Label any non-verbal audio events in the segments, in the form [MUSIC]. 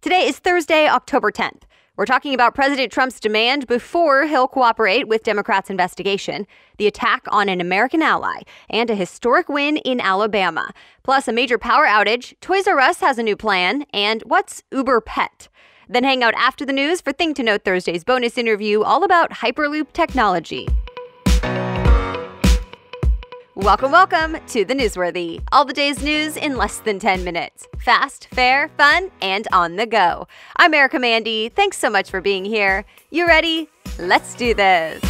Today is Thursday, October 10th. We're talking about President Trump's demand before he'll cooperate with Democrats' investigation, the attack on an American ally, and a historic win in Alabama. Plus, a major power outage, Toys R Us has a new plan, and what's Uber Pet? Then hang out after the news for Thing to Know Thursday's bonus interview all about Hyperloop technology. Welcome, welcome to the Newsworthy. All the day's news in less than 10 minutes. Fast, fair, fun, and on the go. I'm Erica Mandy. Thanks so much for being here. You ready? Let's do this.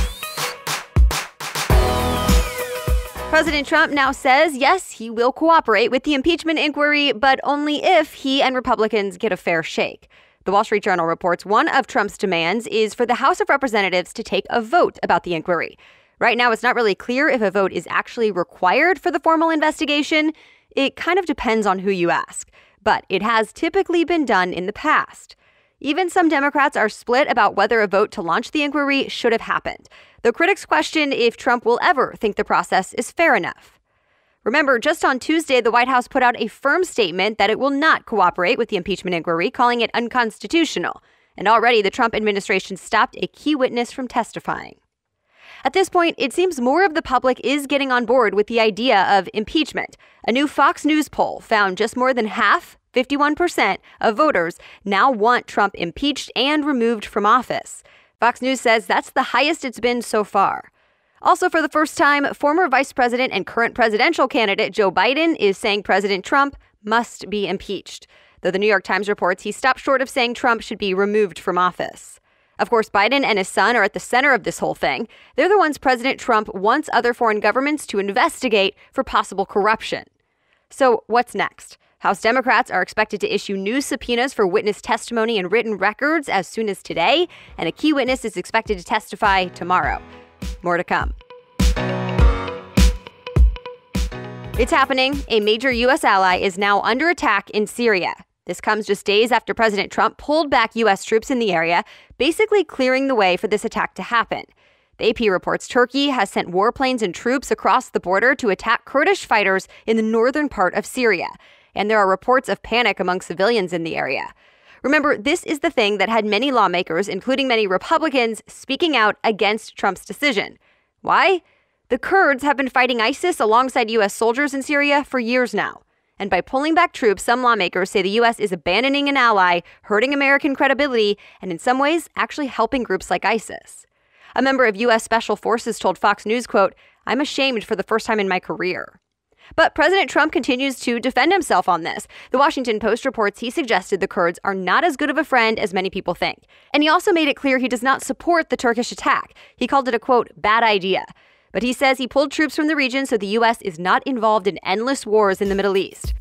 President Trump now says yes, he will cooperate with the impeachment inquiry, but only if he and Republicans get a fair shake. The Wall Street Journal reports one of Trump's demands is for the House of Representatives to take a vote about the inquiry. Right now, it's not really clear if a vote is actually required for the formal investigation. It kind of depends on who you ask, but it has typically been done in the past. Even some Democrats are split about whether a vote to launch the inquiry should have happened, though critics question if Trump will ever think the process is fair enough. Remember, just on Tuesday, the White House put out a firm statement that it will not cooperate with the impeachment inquiry, calling it unconstitutional. And already the Trump administration stopped a key witness from testifying. At this point, it seems more of the public is getting on board with the idea of impeachment. A new Fox News poll found just more than half, 51%, of voters now want Trump impeached and removed from office. Fox News says that's the highest it's been so far. Also, for the first time, former vice president and current presidential candidate Joe Biden is saying President Trump must be impeached. Though the New York Times reports he stopped short of saying Trump should be removed from office. Of course, Biden and his son are at the center of this whole thing. They're the ones President Trump wants other foreign governments to investigate for possible corruption. So, what's next? House Democrats are expected to issue new subpoenas for witness testimony and written records as soon as today, and a key witness is expected to testify tomorrow. More to come. It's happening. A major U.S. ally is now under attack in Syria. This comes just days after President Trump pulled back U.S. troops in the area, basically clearing the way for this attack to happen. The AP reports Turkey has sent warplanes and troops across the border to attack Kurdish fighters in the northern part of Syria. And there are reports of panic among civilians in the area. Remember, this is the thing that had many lawmakers, including many Republicans, speaking out against Trump's decision. Why? The Kurds have been fighting ISIS alongside U.S. soldiers in Syria for years now. And by pulling back troops, some lawmakers say the U.S. is abandoning an ally, hurting American credibility, and in some ways, actually helping groups like ISIS. A member of U.S. Special Forces told Fox News, quote, I'm ashamed for the first time in my career. But President Trump continues to defend himself on this. The Washington Post reports he suggested the Kurds are not as good of a friend as many people think. And he also made it clear he does not support the Turkish attack. He called it a quote, bad idea. But he says he pulled troops from the region so the U.S. is not involved in endless wars in the Middle East.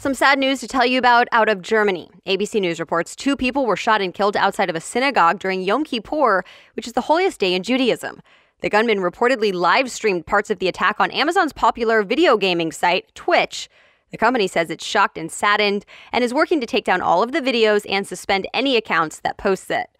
Some sad news to tell you about out of Germany. ABC News reports two people were shot and killed outside of a synagogue during Yom Kippur, which is the holiest day in Judaism. The gunman reportedly live streamed parts of the attack on Amazon's popular video gaming site, Twitch. The company says it's shocked and saddened and is working to take down all of the videos and suspend any accounts that post it.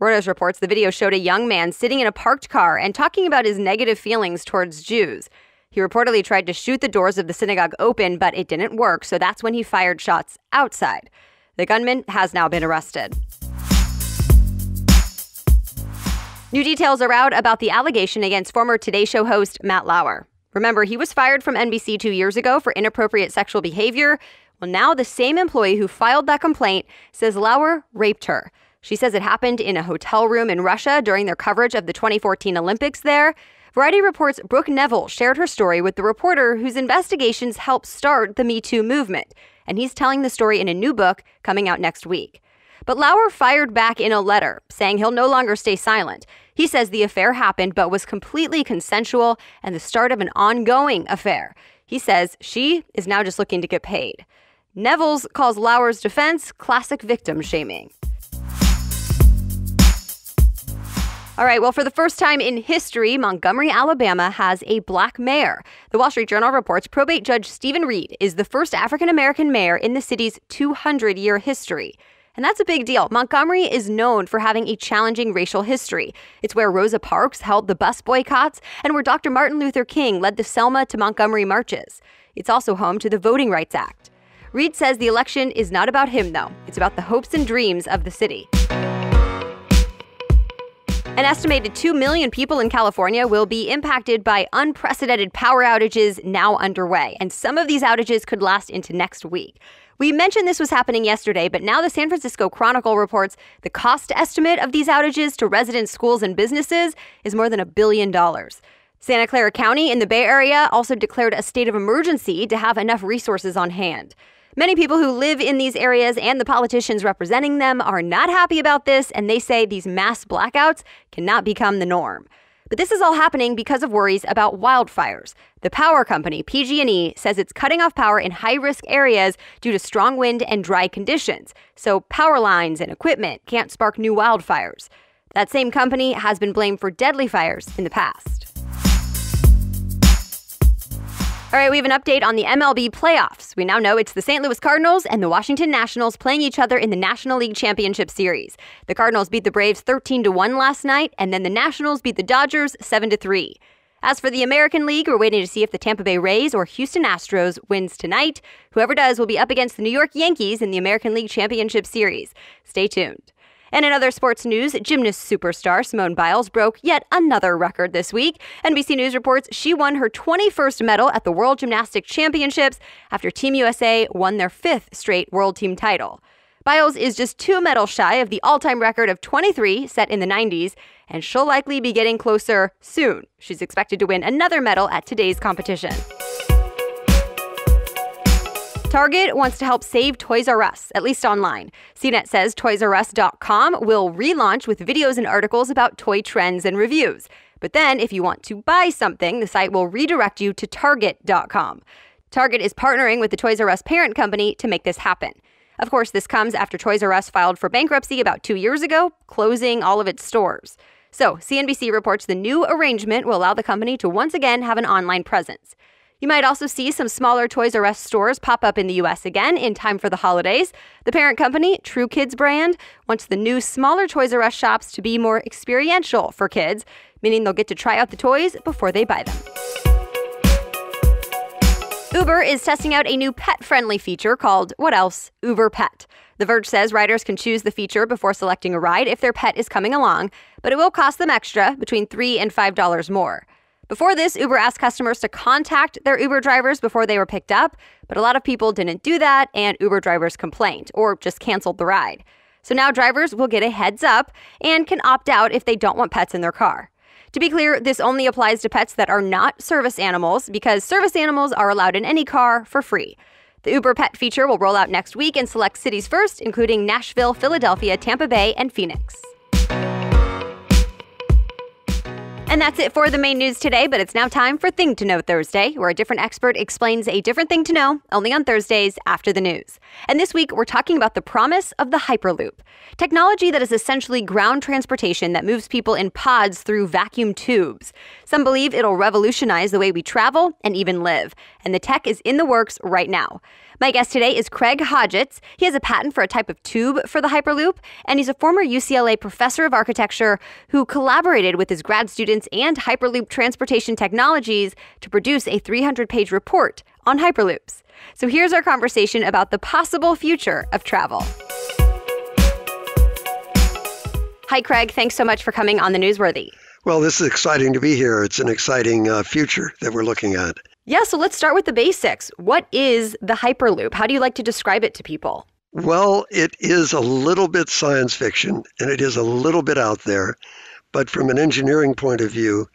Reuters reports the video showed a young man sitting in a parked car and talking about his negative feelings towards Jews. He reportedly tried to shoot the doors of the synagogue open, but it didn't work, so that's when he fired shots outside. The gunman has now been arrested. New details are out about the allegation against former Today Show host Matt Lauer. Remember, he was fired from NBC two years ago for inappropriate sexual behavior. Well, now the same employee who filed that complaint says Lauer raped her. She says it happened in a hotel room in Russia during their coverage of the 2014 Olympics there. Variety reports Brooke Nevils shared her story with the reporter whose investigations helped start the Me Too movement, and he's telling the story in a new book coming out next week. But Lauer fired back in a letter, saying he'll no longer stay silent. He says the affair happened but was completely consensual and the start of an ongoing affair. He says she is now just looking to get paid. Nevils calls Lauer's defense classic victim shaming. All right, well, for the first time in history, Montgomery, Alabama has a black mayor. The Wall Street Journal reports probate judge Steven Reed is the first African American mayor in the city's 200 year history. And that's a big deal. Montgomery is known for having a challenging racial history. It's where Rosa Parks held the bus boycotts and where Dr. Martin Luther King led the Selma to Montgomery marches. It's also home to the Voting Rights Act. Reed says the election is not about him, though. It's about the hopes and dreams of the city. An estimated 2 million people in California will be impacted by unprecedented power outages now underway, and some of these outages could last into next week. We mentioned this was happening yesterday, but now the San Francisco Chronicle reports the cost estimate of these outages to residents, schools, and businesses is more than a billion dollars. Santa Clara County in the Bay Area also declared a state of emergency to have enough resources on hand. Many people who live in these areas and the politicians representing them are not happy about this, and they say these mass blackouts cannot become the norm. But this is all happening because of worries about wildfires. The power company, PG&E, says it's cutting off power in high-risk areas due to strong wind and dry conditions. So power lines and equipment can't spark new wildfires. That same company has been blamed for deadly fires in the past. All right, we have an update on the MLB playoffs. We now know it's the St. Louis Cardinals and the Washington Nationals playing each other in the National League Championship Series. The Cardinals beat the Braves 13 to 1 last night, and then the Nationals beat the Dodgers 7 to 3. As for the American League, we're waiting to see if the Tampa Bay Rays or Houston Astros wins tonight. Whoever does will be up against the New York Yankees in the American League Championship Series. Stay tuned. And in other sports news, gymnast superstar Simone Biles broke yet another record this week. NBC News reports she won her 21st medal at the World Gymnastic Championships after Team USA won their fifth straight world team title. Biles is just two medals shy of the all time record of 23 set in the 90s, and she'll likely be getting closer soon. She's expected to win another medal at today's competition. Target wants to help save Toys R Us, at least online. CNET says ToysRUs.com will relaunch with videos and articles about toy trends and reviews. But then, if you want to buy something, the site will redirect you to Target.com. Target is partnering with the Toys R Us parent company to make this happen. Of course, this comes after Toys R Us filed for bankruptcy about two years ago, closing all of its stores. So, CNBC reports the new arrangement will allow the company to once again have an online presence. You might also see some smaller Toys R Us stores pop up in the US again in time for the holidays. The parent company, Tru Kids brand, wants the new smaller Toys R Us shops to be more experiential for kids, meaning they'll get to try out the toys before they buy them. Uber is testing out a new pet friendly feature called What Else? Uber Pet. The Verge says riders can choose the feature before selecting a ride if their pet is coming along, but it will cost them extra, between 3 and $5 more. Before this, Uber asked customers to contact their Uber drivers before they were picked up, but a lot of people didn't do that, and Uber drivers complained or just canceled the ride. So now drivers will get a heads up and can opt out if they don't want pets in their car. To be clear, this only applies to pets that are not service animals because service animals are allowed in any car for free. The Uber Pet feature will roll out next week in select cities first, including Nashville, Philadelphia, Tampa Bay, and Phoenix. And that's it for the main news today, but it's now time for Thing to Know Thursday, where a different expert explains a different thing to know only on Thursdays after the news. And this week, we're talking about the promise of the Hyperloop, technology that is essentially ground transportation that moves people in pods through vacuum tubes. Some believe it'll revolutionize the way we travel and even live, and the tech is in the works right now. My guest today is Craig Hodgetts. He has a patent for a type of tube for the Hyperloop, and he's a former UCLA professor of architecture who collaborated with his grad students and Hyperloop Transportation Technologies to produce a 300 page report on Hyperloops. So here's our conversation about the possible future of travel. Hi, Craig. Thanks so much for coming on the Newsworthy. Well, this is exciting to be here. It's an exciting uh, future that we're looking at. Yeah, so let's start with the basics. What is the Hyperloop? How do you like to describe it to people? Well, it is a little bit science fiction and it is a little bit out there, but from an engineering point of view,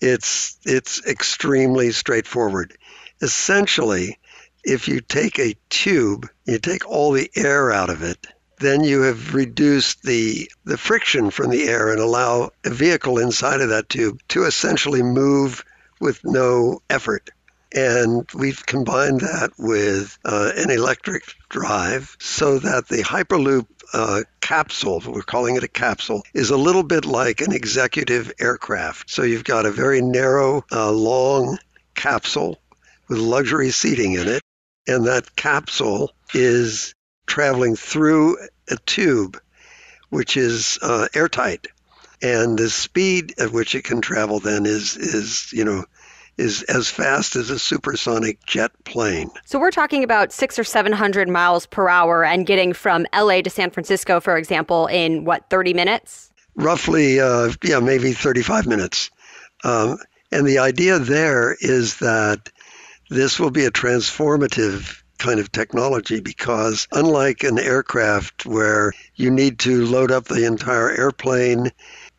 it's it's extremely straightforward. Essentially, if you take a tube, you take all the air out of it, then you have reduced the the friction from the air and allow a vehicle inside of that tube to essentially move with no effort. And we've combined that with uh, an electric drive so that the Hyperloop uh, capsule, we're calling it a capsule, is a little bit like an executive aircraft. So you've got a very narrow, uh, long capsule with luxury seating in it. And that capsule is traveling through a tube, which is uh, airtight. And the speed at which it can travel then is, is, you know, is as fast as a supersonic jet plane. So we're talking about six or 700 miles per hour and getting from LA to San Francisco, for example, in what, 30 minutes? Roughly, uh, yeah, maybe 35 minutes. Um, and the idea there is that this will be a transformative kind of technology because unlike an aircraft where you need to load up the entire airplane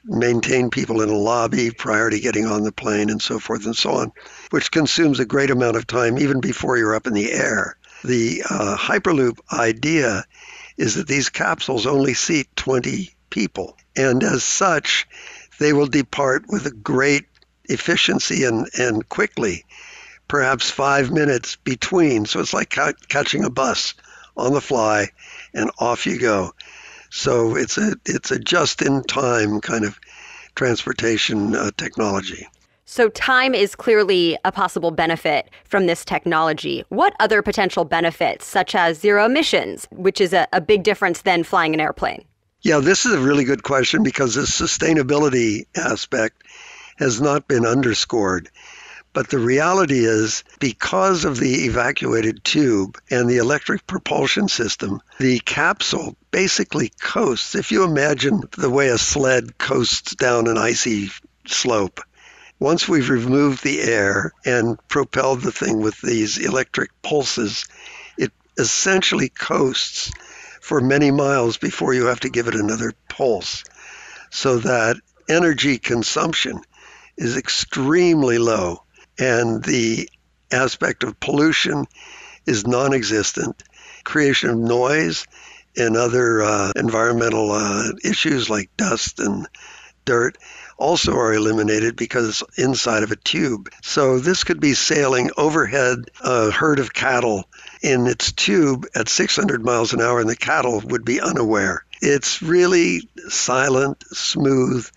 maintain people in a lobby prior to getting on the plane and so forth and so on, which consumes a great amount of time even before you're up in the air. The uh, Hyperloop idea is that these capsules only seat 20 people, and as such, they will depart with a great efficiency and, and quickly, perhaps five minutes between. So it's like ca- catching a bus on the fly, and off you go. So it's a it's a just in time kind of transportation uh, technology. So, time is clearly a possible benefit from this technology. What other potential benefits, such as zero emissions, which is a, a, big difference than flying an airplane? Yeah, this is a really good question because the sustainability aspect has not been underscored. But the reality is, because of the evacuated tube and the electric propulsion system, the capsule basically coasts. If you imagine the way a sled coasts down an icy slope, once we've removed the air and propelled the thing with these electric pulses, it essentially coasts for many miles before you have to give it another pulse. So that energy consumption is extremely low and the aspect of pollution is non existent. Creation of noise and other uh, environmental uh, issues like dust and dirt also are eliminated because it's inside of a tube. So this could be sailing overhead a herd of cattle in its tube at 600 miles an hour, and the cattle would be unaware. It's really silent, smooth,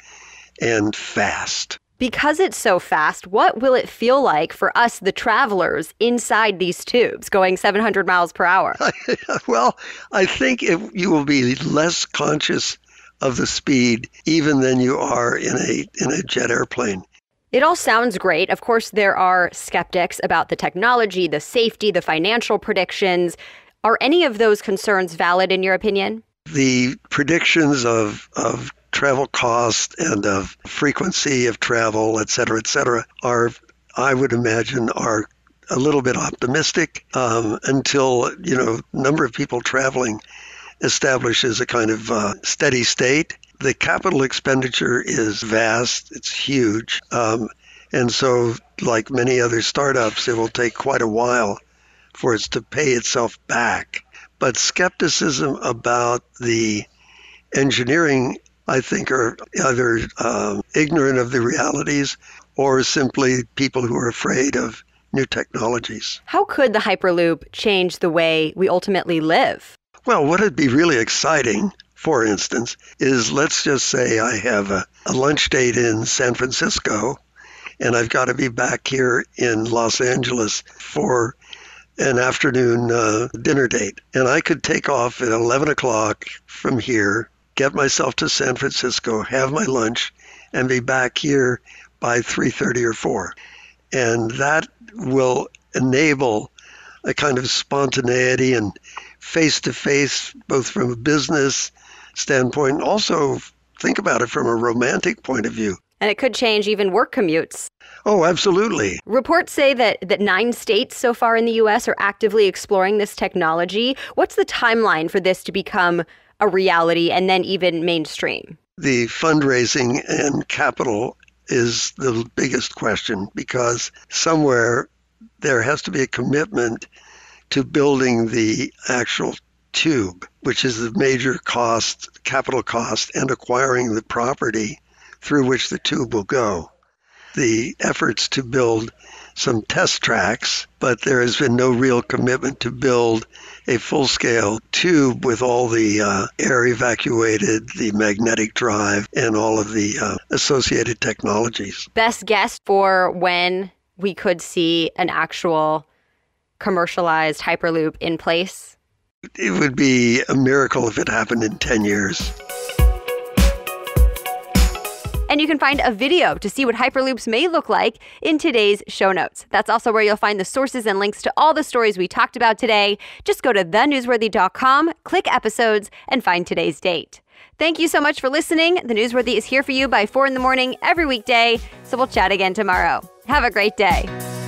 and fast. Because it's so fast, what will it feel like for us, the travelers, inside these tubes going 700 miles per hour? [LAUGHS] well, I think it, you will be less conscious of the speed even than you are in a in a jet airplane. It all sounds great. Of course, there are skeptics about the technology, the safety, the financial predictions. Are any of those concerns valid in your opinion? The predictions of, of travel cost and of frequency of travel, et cetera, et cetera, are, I would imagine, are a little bit optimistic um, until, you know, number of people traveling establishes a kind of uh, steady state. The capital expenditure is vast, it's huge. Um, and so, like many other startups, it will take quite a while for it to pay itself back. But skepticism about the engineering I think, are either um, ignorant of the realities or simply people who are afraid of new technologies. How could the Hyperloop change the way we ultimately live? Well, what would be really exciting, for instance, is let's just say I have a, a lunch date in San Francisco and I've got to be back here in Los Angeles for an afternoon uh, dinner date. And I could take off at 11 o'clock from here get myself to San Francisco, have my lunch, and be back here by 3:30 or 4. And that will enable a kind of spontaneity and face to face, both from a business standpoint, and also think about it from a romantic point of view. And it could change even work commutes. Oh, absolutely. Reports say that, that nine states so far in the U.S. are actively exploring this technology. What's the timeline for this to become a reality and then even mainstream? The fundraising and capital is the biggest question because somewhere there has to be a commitment to building the actual tube, which is the major cost, capital cost, and acquiring the property through which the tube will go. The efforts to build some test tracks, but there has been no real commitment to build a full scale tube with all the uh, air evacuated, the magnetic drive, and all of the uh, associated technologies. Best guess for when we could see an actual commercialized Hyperloop in place? It would be a miracle if it happened in 10 years. And you can find a video to see what Hyperloops may look like in today's show notes. That's also where you'll find the sources and links to all the stories we talked about today. Just go to thenewsworthy.com, click episodes, and find today's date. Thank you so much for listening. The Newsworthy is here for you by 4 in the morning every weekday, so we'll chat again tomorrow. Have a great day.